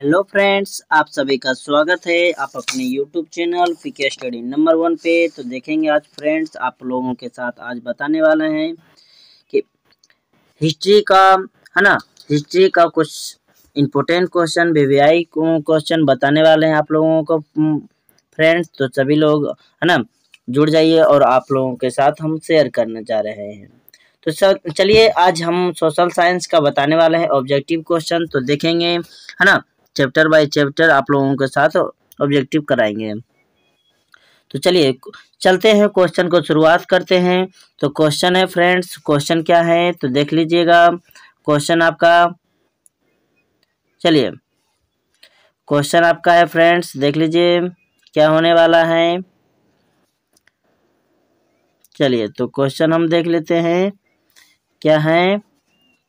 Hello friends, आप सभी का स्वागत है। आप अपने YouTube channel PK study number one पे। तो देखेंगे आज फ्रेंड्स, आप लोगों के साथ आज बताने वाले हैं कि हिस्ट्री का, है ना? हिस्ट्री का कुछ इम्पोर्टेंट क्वेश्चन वीवीआई क्वेश्चन बताने वाले हैं आप लोगों को। फ्रेंड्स तो सभी लोग, है ना, जुड़ जाइए और आप लोगों के साथ हम शेयर करने जा रहे हैं। तो सर चलिए, आज हम सोशल साइंस का बताने वाले हैं ऑब्जेक्टिव क्वेश्चन तो देखेंगे, है ना? चैप्टर बाय चैप्टर आप लोगों के साथ ऑब्जेक्टिव कराएँगे। तो चलिए, चलते हैं क्वेश्चन को शुरुआत करते हैं। तो क्वेश्चन है फ्रेंड्स क्वेश्चन क्या है? तो देख लीजिएगा क्वेश्चन आपका, चलिए। क्वेश्चन आपका है फ्रेंड्स देख लीजिए, क्या होने वाला है? चलिए तो क्वेश्चन हम देख लेते हैं, क्या है?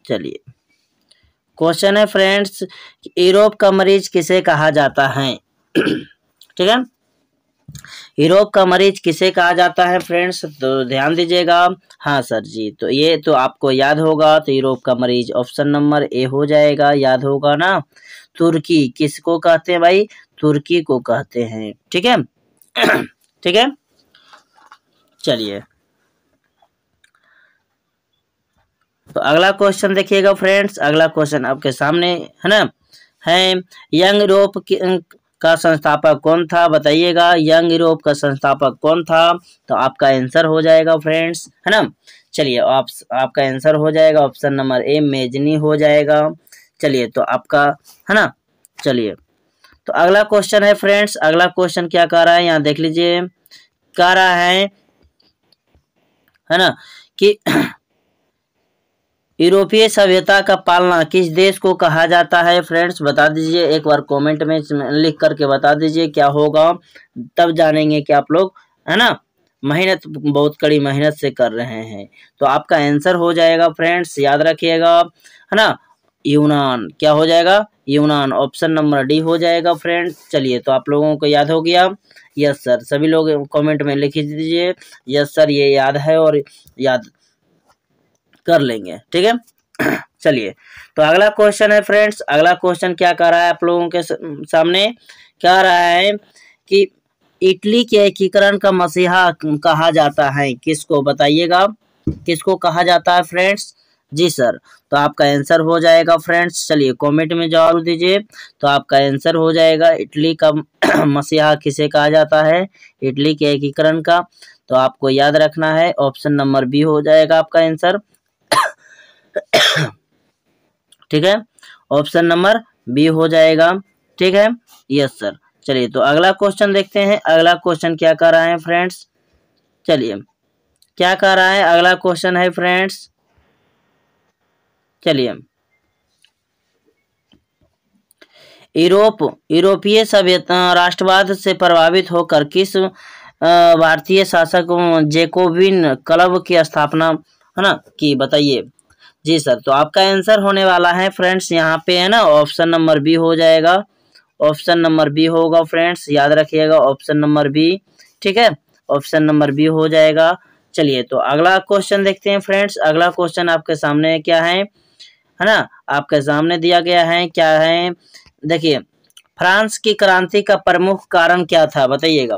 चलिए। क्वेश्चन है फ्रेंड्स यूरोप का मरीज़ किसे कहा जाता है? ठीक है? यूरोप का मरीज़ किसे कहा जाता है फ्रेंड्स तो ध्यान दीजिएगा। हाँ सर जी तो ये तो आपको याद होगा तो यूरोप का मरीज़ ऑप्शन नंबर ए हो जाएगा, याद होगा ना? तुर्की किसको कहते हैं भाई? तुर्की को कहते हैं, ठीक है? ठीक है? चलिए। तो अगला क्वेश्चन देखिएगा फ्रेंड्स अगला क्वेश्चन आपके सामने है ना? है, यंग यूरोप का संस्थापक कौन था? बताइएगा, यंग यूरोप का संस्थापक कौन था? तो आपका आंसर हो जाएगा फ्रेंड्स है ना? चलिए, आप, आपका आंसर हो जाएगा ऑप्शन नंबर ए मेजनी हो जाएगा. चलिए तो आपका, है ना? चलिए तो अगला क्वेश्चन है फ्रेंड्स अगला क्वेश्चन क्या कह रहा है? यहाँ देख लीजिए. कह रहा है है ना, कि यूरोपीय सभ्यता का पालना किस देश को कहा जाता है फ्रेंड्स? बता दीजिए। एक बार कमेंट में लिख करके बता दीजिए क्या होगा। तब जानेंगे कि आप लोग, है ना? मेहनत, बहुत कड़ी मेहनत से कर रहे हैं। तो आपका आंसर हो जाएगा फ्रेंड्स, याद रखिएगा, है ना? यूनान, क्या हो जाएगा? यूनान ऑप्शन नंबर डी हो जाएगा फ्रेंड्स। चलिए तो आप लोगों को याद हो गया। यस सर सभी लोग कमेंट में लिख दीजिए। यस सर ये याद है और याद कर लेंगे, ठीक है? चलिए तो अगला क्वेश्चन है फ्रेंड्स अगला क्वेश्चन क्या कर रहा है आप लोगों के सामने? क्या रहा है कि इटली के एकीकरण का मसीहा कहा जाता है, किसको बताइएगा? किसको कहा जाता है फ्रेंड्स जी सर तो आपका आंसर हो जाएगा फ्रेंड्स चलिए कमेंट में जवाब दीजिए। तो आपका आंसर हो जाएगा इटली का मसीहा किसे कहा जाता है? इटली के एकीकरण का। तो आपको याद रखना है ऑप्शन नंबर बी हो जाएगा आपका आंसर ठीक है? ऑप्शन नंबर बी हो जाएगा। ठीक है? यस सर चलिए तो अगला क्वेश्चन देखते हैं। अगला क्वेश्चन क्या कर रहा है फ्रेंड्स चलिए, क्या कर रहा है? अगला क्वेश्चन है फ्रेंड्स चलिए। यूरोप, यूरोपीय सभ्यता, राष्ट्रवाद से प्रभावित होकर किस भारतीय शासक जेकोबिन क्लब की स्थापना, है ना? की बताइए। जी सर तो आपका आंसर होने वाला है फ्रेंड्स यहाँ पे है ना ऑप्शन नंबर बी हो जाएगा। ऑप्शन नंबर बी होगा फ्रेंड्स याद रखिएगा ऑप्शन नंबर बी ठीक है? ऑप्शन नंबर बी हो जाएगा। चलिए तो अगला क्वेश्चन देखते हैं फ्रेंड्स अगला क्वेश्चन आपके सामने क्या है? है ना? आपके सामने दिया गया है, क्या है? देखिए, फ्रांस की क्रांति का प्रमुख कारण क्या था, बताइएगा।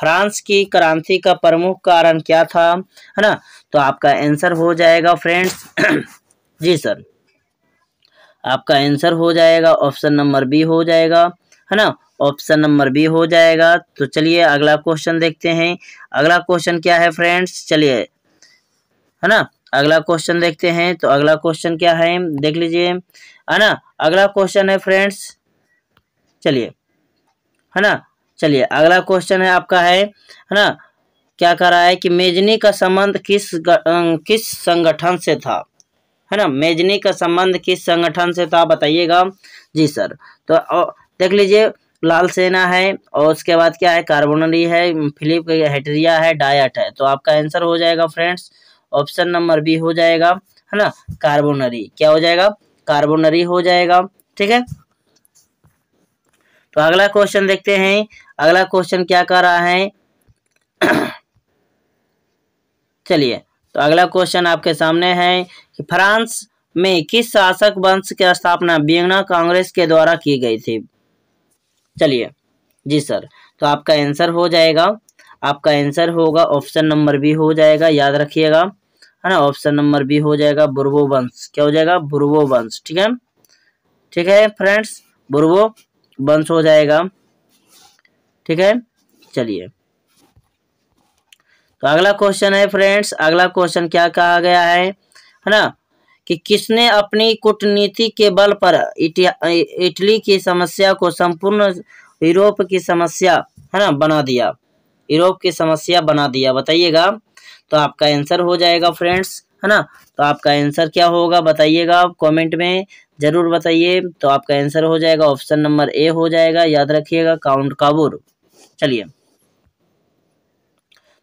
फ्रांस की क्रांति का प्रमुख कारण क्या था, है ना? तो आपका आंसर हो जाएगा फ्रेंड्स। जी सर। आपका आंसर हो जाएगा, ऑप्शन नंबर बी हो जाएगा, है ना? ऑप्शन नंबर बी हो जाएगा। तो चलिए अगला क्वेश्चन देखते हैं। अगला क्वेश्चन क्या है फ्रेंड्स? चलिए, है ना? अगला क्वेश्चन देखते हैं। तो अगला क्वेश्चन क्या है? देख लीजिए, है ना? अगला क्वेश्चन है फ्रेंड्स। चलिए, है ना? चलिए, अगला क्वेश्चन है आपका है है ना? क्या कर रहा है कि मेजनी का संबंध किस किस संगठन से था? है ना? मेजनी का संबंध किस संगठन से था, बताइएगा। जी सर तो देख लीजिए, लाल सेना है और उसके बाद क्या है? कार्बोनरी है, फिलिप हेटरिया है, डायट है। तो आपका आंसर हो जाएगा फ्रेंड्स ऑप्शन नंबर बी हो जाएगा, है ना? कार्बोनरी, क्या हो जाएगा? कार्बोनरी हो जाएगा, ठीक है? तो अगला क्वेश्चन देखते हैं। अगला क्वेश्चन क्या कर रहा है? चलिए तो अगला क्वेश्चन आपके सामने है कि फ्रांस में किस शासक वंश की स्थापना बियना कांग्रेस के द्वारा की गई थी? चलिए, जी सर तो आपका आंसर हो जाएगा। आपका आंसर होगा, ऑप्शन नंबर बी हो जाएगा, याद रखिएगा, है ना? ऑप्शन नंबर बी हो जाएगा बुर्वो वंश। क्या हो जाएगा? बुर्वो वंश, ठीक है? ठीक है फ्रेंड्स बुर्वो वंश हो जाएगा। ठीक है? चलिए। तो अगला क्वेश्चन है फ्रेंड्स अगला क्वेश्चन क्या कहा गया है? है ना? कि किसने अपनी कूटनीति के बल पर इटली की समस्या को संपूर्ण यूरोप की समस्या, है ना, बना दिया। यूरोप की समस्या बना दिया, बताइएगा। तो आपका आंसर हो जाएगा फ्रेंड्स है ना? तो आपका आंसर क्या होगा, बताइएगा आप कमेंट में। ज़रूर बताइए। तो आपका आंसर हो जाएगा, ऑप्शन नंबर ए हो जाएगा। याद रखिएगा, काउंट काबूर। चलिए।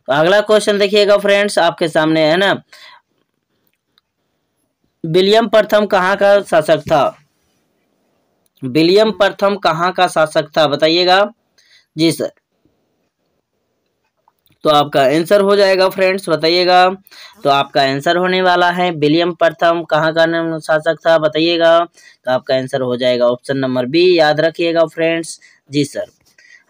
तो अगला क्वेश्चन देखिएगा फ्रेंड्स, आपके सामने है ना? विलियम प्रथम कहाँ का शासक था? विलियम प्रथम कहाँ का शासक था? बताइएगा। जी सर। तो आपका आंसर हो जाएगा फ्रेंड्स बताइएगा। तो आपका आंसर होने वाला है विलियम प्रथम, कहाँ का नाम शासक था, बताइएगा। तो आपका आंसर हो जाएगा ऑप्शन नंबर बी याद रखिएगा फ्रेंड्स जी सर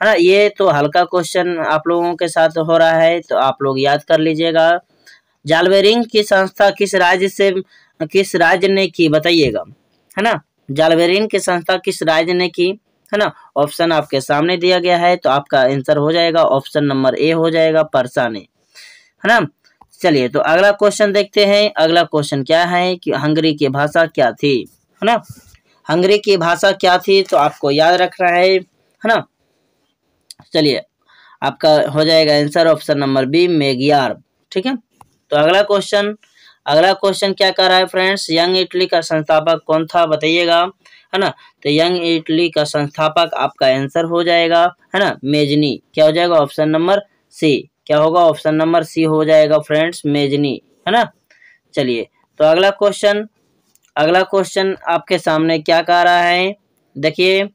है ना? ये तो हल्का क्वेश्चन आप लोगों के साथ हो रहा है तो आप लोग याद कर लीजिएगा। जालवेरिंग की संस्था किस राज्य से, किस राज्य ने की, बताइएगा। है ना? जालवेरिंग की संस्था किस राज्य ने की? है ना? ऑप्शन आपके सामने दिया गया है तो आपका आंसर हो जाएगा। ऑप्शन नंबर ए हो जाएगा परसा ने है ना? चलिए तो अगला क्वेश्चन देखते हैं। अगला क्वेश्चन क्या है कि हंगरी की भाषा क्या थी, है ना? हंगरी की भाषा क्या थी तो आपको याद रखना है है ना? चलिए, आपका हो जाएगा answer option number B Magyar ठीक है? तो अगला क्वेश्चन अगला क्वेश्चन क्या कर रहा है फ्रेंड्स यंग इटली का संस्थापक कौन था, बताइएगा, है ना? तो यंग इटली का संस्थापक आपका आंसर हो जाएगा, है ना? मेजनी, क्या हो जाएगा? ऑप्शन नंबर सी क्या होगा? ऑप्शन नंबर सी हो जाएगा फ्रेंड्स मेजनी, है ना? चलिए तो अगला क्वेश्चन अगला क्वेश्चन आपके सामने क्या कह रहा है? देखिए,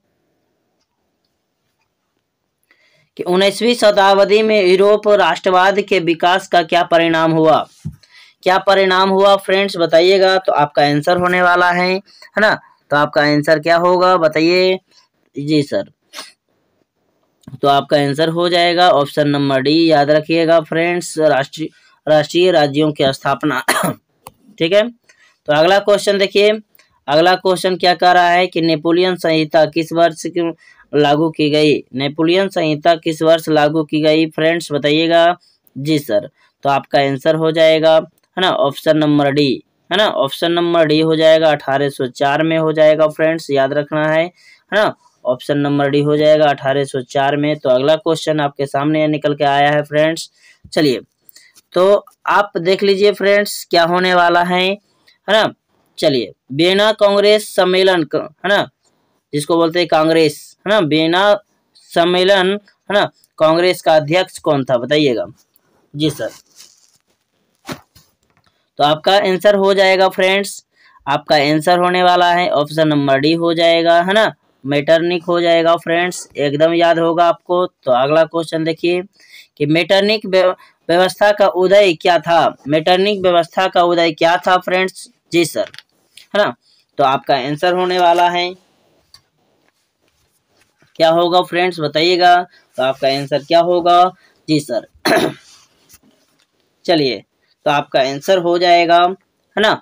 कि उन्नीसवीं शताब्दी में यूरोप राष्ट्रवाद के विकास का क्या परिणाम हुआ? क्या परिणाम हुआ फ्रेंड्स बताइएगा तो आपका आंसर होने वाला है है ना? तो आपका आंसर क्या होगा बताइए। जी सर। तो आपका आंसर हो जाएगा ऑप्शन नंबर डी, याद रखिएगा फ्रेंड्स, राष्ट्रीय राष्ट्रीय राज्यों की स्थापना। ठीक है? तो अगला क्वेश्चन देखिए, अगला क्वेश्चन क्या कह रहा है कि नेपोलियन संहिता किस वर्ष लागू की गई? नेपोलियन संहिता किस वर्ष लागू की गई? फ्रेंड्स बताइएगा। जी सर। तो आपका आंसर हो जाएगा है ना? ऑप्शन नंबर डी है ना? ऑप्शन नंबर डी हो जाएगा अठारह में हो जाएगा फ्रेंड्स याद रखना है है ना? ऑप्शन नंबर डी हो जाएगा अठारह में। तो अगला क्वेश्चन आपके सामने निकल के आया है फ्रेंड्स चलिए तो आप देख लीजिए फ्रेंड्स क्या होने वाला है है ना? चलिए, बेना कांग्रेस सम्मेलन है ना? जिसको बोलते हैं कांग्रेस, है ना? बेना सम्मेलन, है ना? कांग्रेस का अध्यक्ष कौन था, बताइएगा। जी सर। तो आपका आंसर हो जाएगा फ्रेंड्स आपका आंसर होने वाला है ऑप्शन नंबर डी हो जाएगा, है ना? मेटरनिक हो जाएगा फ्रेंड्स एकदम याद होगा आपको। तो अगला क्वेश्चन देखिए कि मेटरनिक व्यवस्था का उदय क्या था? मेटरनिक व्यवस्था का उदय क्या था फ्रेंड्स जी सर है ना? तो आपका आंसर होने वाला है। क्या होगा फ्रेंड्स बताइएगा। तो आपका आंसर क्या होगा? जी सर चलिए। तो आपका आंसर हो जाएगा, है ना?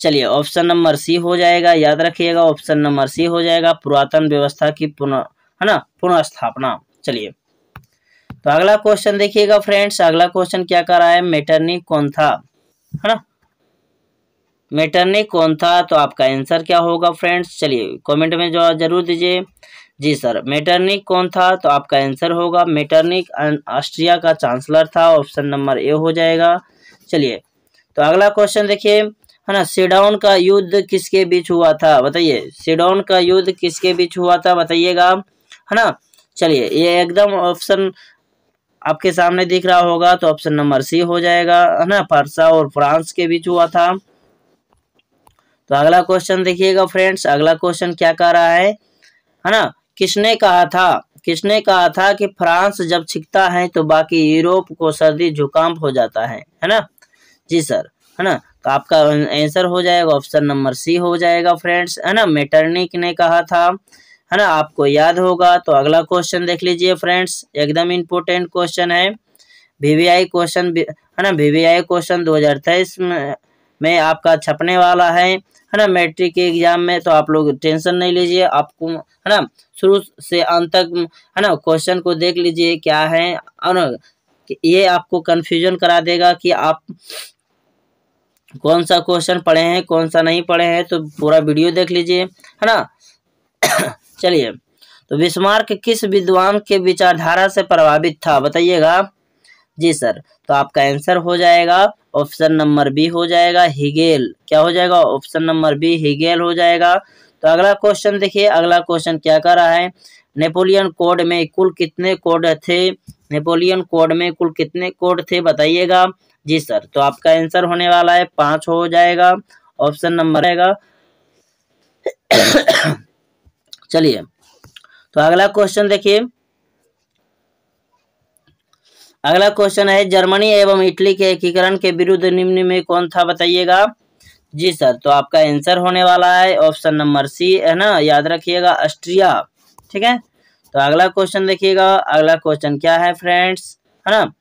चलिए ऑप्शन नंबर सी हो जाएगा, याद रखिएगा ऑप्शन नंबर सी हो जाएगा, पुरातन व्यवस्था की पुनः, है ना? पुनः स्थापना चलिए तो अगला क्वेश्चन देखिएगा फ्रेंड्स अगला क्वेश्चन क्या कर रहा है? मेटरनी कौन था? है ना? मेटरनी कौन था? तो आपका आंसर क्या होगा फ्रेंड्स चलिए कमेंट में जो ज़रूर दीजिए। जी सर मेटरनिक कौन था? तो आपका आंसर होगा मेटरनिक ऑस्ट्रिया का चांसलर था ऑप्शन नंबर ए हो जाएगा। चलिए। तो अगला क्वेश्चन देखिए, है ना सीडाउन का युद्ध किसके बीच हुआ था? बताइए सीडाउन का युद्ध किसके बीच हुआ था? बताइएगा। है ना? चलिए, ये एकदम ऑप्शन आपके सामने दिख रहा होगा तो ऑप्शन नंबर सी हो जाएगा। है ना फरसा और फ्रांस के बीच हुआ था। तो अगला क्वेश्चन देखिएगा फ्रेंड्स अगला क्वेश्चन क्या कह रहा है? है ना, किसने कहा था? किसने कहा था कि फ्रांस जब छिकता है तो बाकी यूरोप को सर्दी, जुकाम हो जाता है। है ना? जी सर, है ना? तो आपका आंसर हो जाएगा ऑप्शन नंबर सी हो जाएगा फ्रेंड्स है ना? मेटर्निक ने कहा था, है ना? आपको याद होगा तो अगला क्वेश्चन देख लीजिए फ्रेंड्स एकदम इम्पोर्टेंट क्वेश्चन है। वीवीआई क्वेश्चन है ना? वीवीआई क्वेश्चन दो हज़ार तेईस में आपका छपने वाला है है ना? मैट्रिक के एग्ज़ाम में तो आप लोग टेंशन नहीं लीजिए, आपको, है ना? शुरू से अंत तक, है ना? क्वेश्चन को देख लीजिए, क्या है, और ये आपको कंफ्यूजन करा देगा कि आप कौन सा क्वेश्चन पढ़े हैं, कौन सा नहीं पढ़े हैं तो पूरा वीडियो देख लीजिए, है ना? चलिए तो विस्मार्क किस विद्वान के विचारधारा से प्रभावित था, बताइएगा? जी सर तो आपका आंसर हो जाएगा ऑप्शन नंबर बी हो जाएगा हिगेल क्या हो जाएगा? ऑप्शन नंबर बी हिगेल हो जाएगा। तो अगला क्वेश्चन देखिए, अगला क्वेश्चन क्या कर रहा है? नेपोलियन कोड में कुल कितने कोड थे? नेपोलियन कोड में कुल कितने कोड थे, बताइएगा। जी सर तो आपका आंसर होने वाला है पाँच हो जाएगा, ऑप्शन नंबर रहेगा। चलिए तो अगला क्वेश्चन देखिए। अगला क्वेश्चन है, जर्मनी एवं इटली के एकीकरण के विरुद्ध निम्न में कौन था बताइएगा? जी सर तो आपका आंसर होने वाला है, ऑप्शन नंबर सी है ना, याद रखिएगा, ऑस्ट्रिया, ठीक है? तो अगला क्वेश्चन देखिएगा, अगला क्वेश्चन क्या है फ्रेंड्स, है ना?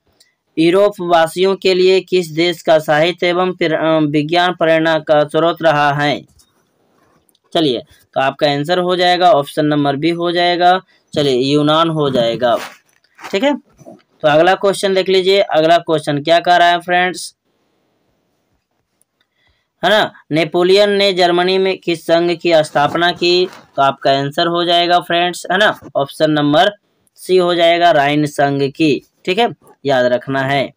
यूरोप वासियों के लिए किस देश का साहित्य एवं विज्ञान प्रेरणा का स्रोत रहा है? चलिए तो आपका आंसर हो जाएगा, ऑप्शन नंबर बी हो जाएगा। चलिए, यूनान हो जाएगा। ठीक है? तो अगला क्वेश्चन देख लीजिए। अगला क्वेश्चन क्या कह रहा है, फ्रेंड्स? है ना? नेपोलियन ने जर्मनी में किस संघ की स्थापना की? तो आपका आंसर हो जाएगा, फ्रेंड्स। है ना? ऑप्शन नंबर सी हो जाएगा, राइन संघ की। ठीक है? याद रखना है।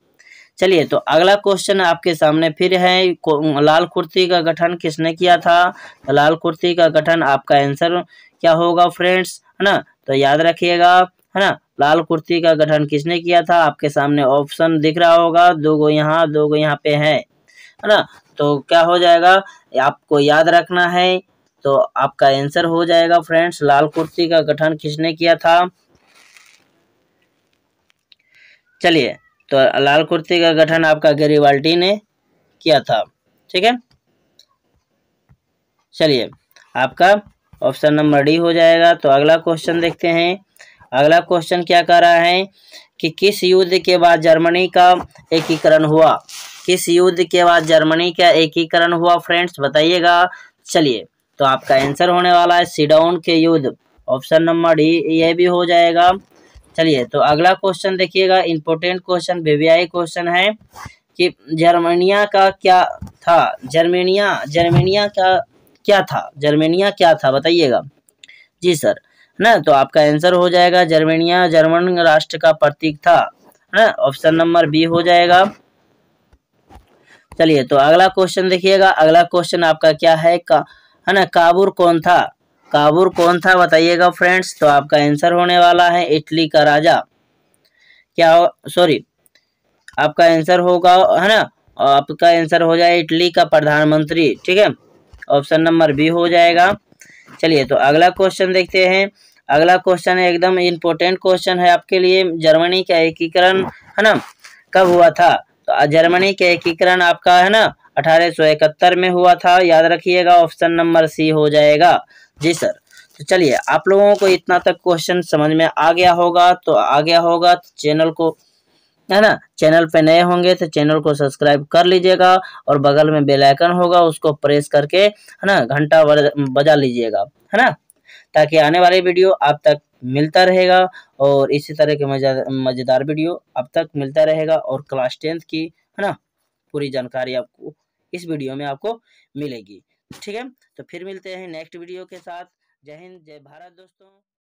चलिए तो अगला क्वेश्चन आपके सामने फिर है लाल कुर्ती का गठन किसने किया था? तो लाल कुर्ती का गठन आपका आंसर क्या होगा फ्रेंड्स है ना? तो याद रखिएगा, है ना? लाल कुर्ती का गठन किसने किया था? आपके सामने ऑप्शन दिख रहा होगा, दो गो यहाँ, दो गो यहाँ पे है। है ना? तो क्या हो जाएगा, आपको याद रखना है तो आपका आंसर हो जाएगा फ्रेंड्स लाल कुर्ती का गठन किसने किया था? चलिए तो लाल कुर्ती का गठन आपका गरीवाल्टी ने किया था। ठीक है? चलिए, आपका ऑप्शन नंबर डी हो जाएगा। तो अगला क्वेश्चन देखते हैं। अगला क्वेश्चन क्या कर रहा है कि किस युद्ध के बाद जर्मनी का एकीकरण हुआ? किस युद्ध के बाद जर्मनी का एकीकरण हुआ, फ्रेंड्स, बताइएगा। चलिए तो आपका आंसर होने वाला है सीडाउन के युद्ध। ऑप्शन नंबर डी ये भी हो जाएगा। चलिए तो अगला क्वेश्चन देखिएगा इंपोर्टेंट क्वेश्चन बीबीआई क्वेश्चन है कि जर्मनिया का क्या था? जर्मेनिया जर्मेनिया का क्या था? जर्मेनिया क्या था? बताइएगा। जी सर, ना तो आपका आंसर हो जाएगा, जर्मेनिया जर्मन राष्ट्र का प्रतीक था, ना ऑप्शन नंबर बी हो जाएगा। चलिए तो अगला क्वेश्चन देखिएगा, अगला क्वेश्चन आपका क्या है? का, है ना काबुर कौन था? काबुर कौन था बताइएगा फ्रेंड्स तो आपका आंसर होने वाला है इटली का राजा। क्या सॉरी आपका आंसर होगा, है ना? आपका आंसर हो जाए इटली का प्रधानमंत्री, ठीक है? ऑप्शन नंबर बी हो जाएगा। चलिए तो अगला क्वेश्चन देखते हैं। अगला क्वेश्चन एकदम इम्पोर्टेंट क्वेश्चन है आपके लिए। जर्मनी का एकीकरण, है ना? कब हुआ था? तो जर्मनी का एकीकरण आपका, है ना? अठारह में हुआ था। याद रखिएगा ऑप्शन नंबर सी हो जाएगा। जी सर तो चलिए, आप लोगों को इतना तक क्वेश्चन समझ में आ गया होगा तो आ गया होगा तो चैनल को, है ना चैनल पे नए होंगे तो चैनल को सब्सक्राइब कर लीजिएगा और बगल में बेल आइकन होगा, उसको प्रेस करके, है ना, घंटा बजा लीजिएगा, है ना, ताकि आने वाले वीडियो आप तक मिलता रहेगा और इसी तरह के मज़ेदार वीडियो अब तक मिलता रहेगा और क्लास टेंथ की, है ना, पूरी जानकारी आपको इस वीडियो में आपको मिलेगी। ठीक है? तो फिर मिलते हैं नेक्स्ट वीडियो के साथ। जय हिंद, जय भारत दोस्तों।